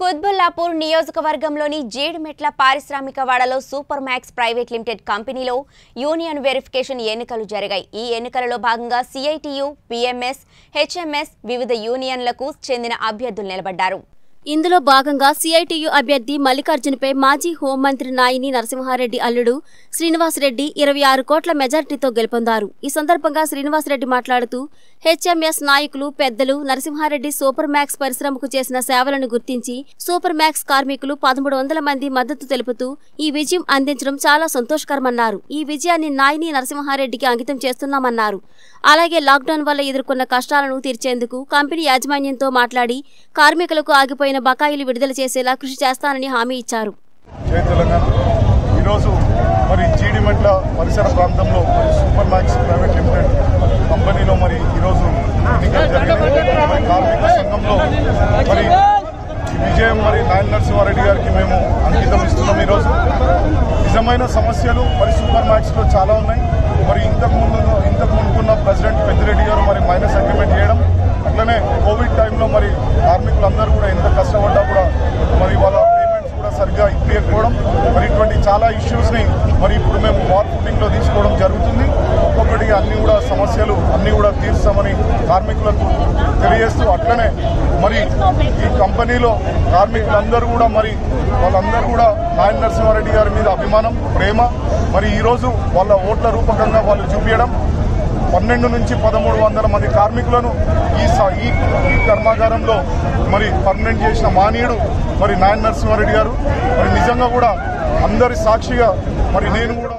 కుత్బుల్లాపూర్ నియోజకవర్గంలోని జీడిమెట్ల పారిశ్రామిక వాడలో సూపర్ మ్యాక్స్ ప్రైవేట్ లిమిటెడ్ కంపెనీలో యూనియన్ వెరిఫికేషన్ ఎన్నికలు జరిగాయి. ఈ ఎన్నికలలో భాగంగా సిఐటియు పిఎంఎస్ హెచ్ఎంఎస్ వివిధ యూనియన్లకు చెందిన అభ్యర్థులు నిలబడ్డారు. ఇందులో భాగంగా సిఐటియు అభ్యర్థి మల్లికార్జునపై మాజీ హోంమంత్రి నాయిని నరసింహారెడ్డి అల్లుడు శ్రీనివాసరెడ్డి ఇరవై ఆరు కోట్ల మెజార్టీతో గెలుపొందారు. ఈ సందర్భంగా శ్రీనివాసరెడ్డి మాట్లాడుతూ హెచ్ఎంఎస్ నాయకులు పెద్దలు నరసింహారెడ్డి సూపర్ మ్యాక్స్ పరిశ్రమకు చేసిన సేవలను గుర్తించి సూపర్ మ్యాక్స్ కార్మికులు పదమూడు వందల మంది మద్దతు తెలుపుతూ ఈ విజయం అందించడం చాలా సంతోషకరమన్నారు. ఈ విజయాన్ని నాయిని నరసింహారెడ్డికి అంకితం చేస్తున్నామన్నారు. అలాగే లాక్డౌన్ వల్ల ఎదుర్కొన్న కష్టాలను తీర్చేందుకు కంపెనీ యాజమాన్యంతో మాట్లాడి కార్మికులకు ఆగిపోయిన బకాయిలు విడుదల చేసేలా కృషి చేస్తానని హామీ ఇచ్చారు. ఈరోజు మరి జీడిమెట్ల పరిసర ప్రాంతంలో మరి సూపర్ మ్యాక్స్ ప్రైవేట్ లిమిటెడ్ కంపెనీలో మరి ఈరోజు ఎన్నికలు జరిగినాయి కార్మిక సంఘంలో మరి విజయం మరి నాయన నరసింహారెడ్డి గారికి మేము అంకితం ఇస్తున్నాం ఈరోజు. నిజమైన సమస్యలు మరి సూపర్ మ్యాక్స్లో చాలా ఉన్నాయి. మరి ఇంతకు ముందు ఇంతకు ముందున్న ప్రెసిడెంట్ పెద్దిరెడ్డి గారు మరి మైనస్ కోవిడ్ టైంలో మరి కార్మికులందరూ కూడా ఎంత కష్టపడ్డా కూడా మరి వాళ్ళ పేమెంట్స్ కూడా సరిగ్గా ఇప్పించకపోవడం మరి ఇటువంటి చాలా ఇష్యూస్ని మరి ఇప్పుడు మేము వార్ ఫుటింగ్లో తీసుకోవడం జరుగుతుంది. ఒక్కొక్కటి అన్ని కూడా సమస్యలు అన్ని కూడా తీర్చామని కార్మికులకు తెలియజేస్తూ అట్లనే మరి ఈ కంపెనీలో కార్మికులందరూ కూడా మరి వాళ్ళందరూ కూడా నాయన నరసింహారెడ్డి గారి మీద అభిమానం ప్రేమ. మరి ఈరోజు వాళ్ళ ఓట్ల రూపకంగా వాళ్ళు చూపించడం పన్నెండు నుంచి పదమూడు వందల మంది కార్మికులను ఈ స- ఈ ఈ కర్మాగారంలో మరి పర్మనెంట్ చేసిన మానీయుడు మరి నాయన నరసింహారెడ్డి గారు. మరి నిజంగా కూడా అందరి సాక్షిగా మరి నేను కూడా